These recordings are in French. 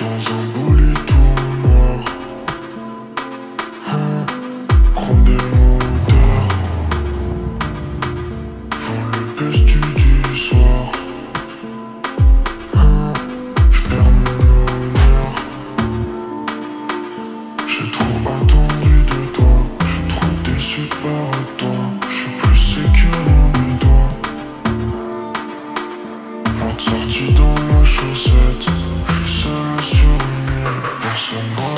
dans un boulet tout noir. Hein, des moteurs. Vends le postu du soir. Hein, je perds mon honneur. J'ai trop attendu de toi. Je suis trop déçu par toi. Je suis plus sécure de toi. Porte sortie dans ma chaussette. Je suis seul. Sure, but someone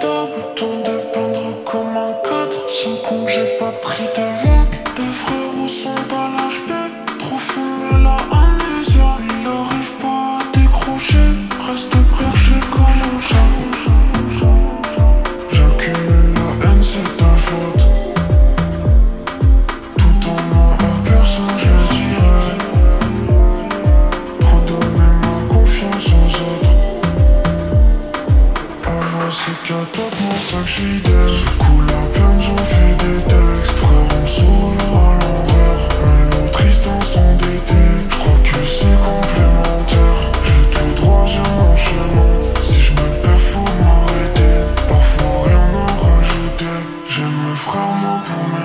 ta bouton de comme un cadre. Sans con, j'ai pas pris de Je coule à peine, j'en fais des textes. Frère, on sourire à l'envers. Mélo triste en son d'été. J'crois que c'est complémentaire. J'ai tout droit, j'ai mon chemin. Si je me perds, faut m'arrêter. Parfois rien à rajouter. J'aime mes frères, moi pour mes